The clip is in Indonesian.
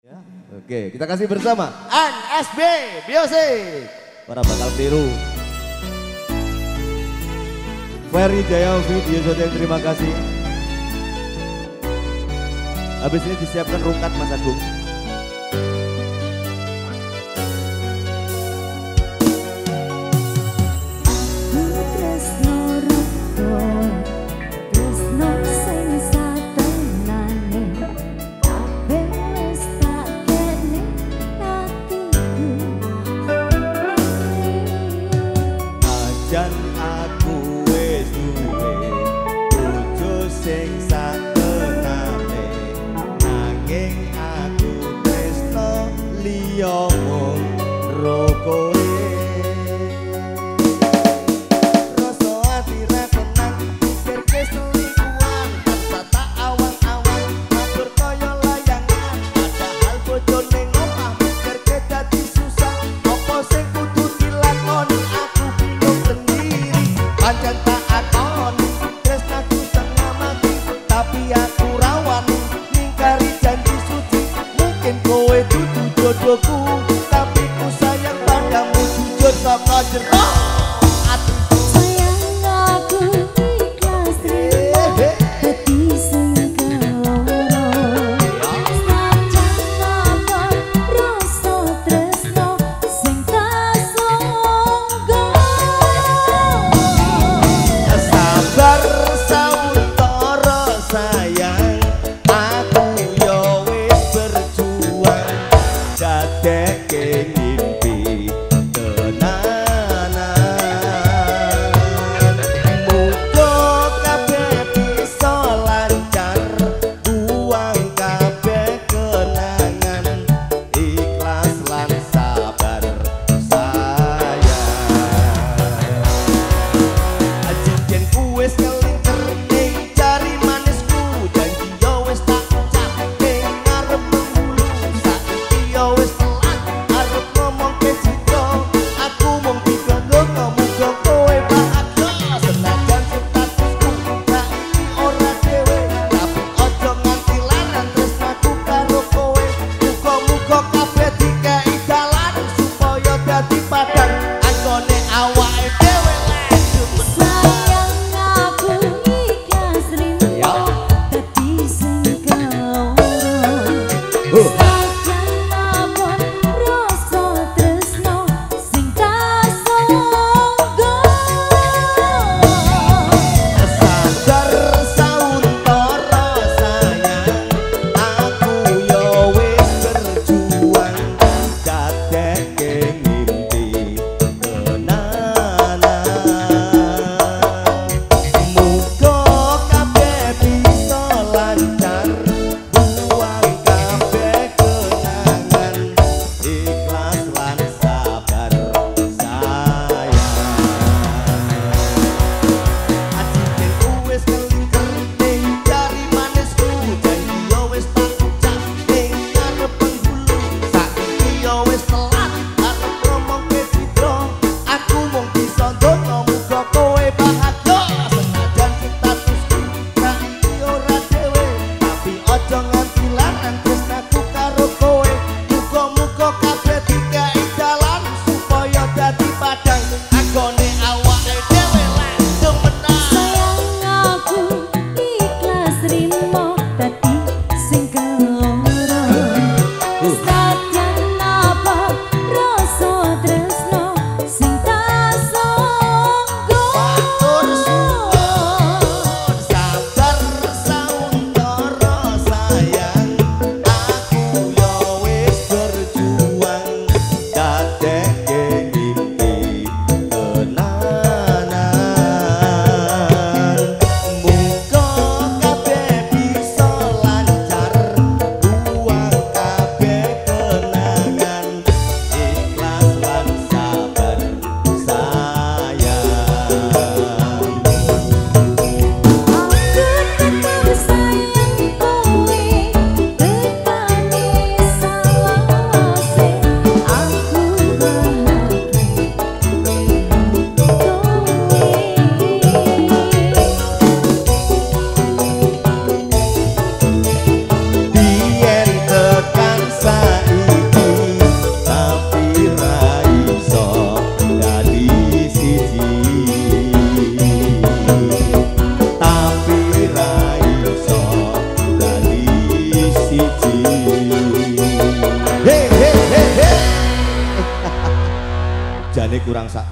Ya. Oke, kita kasih bersama An SB Biosik. Para bakal tiru. Ferry Jaya Video Shooting terima kasih. Habis ini disiapkan rungkat Mas Agung. day. Tapi ku sayang padamu jujur saka jerah Mergo kabeh dikei dalan supaya dadi padha always jane kurang sak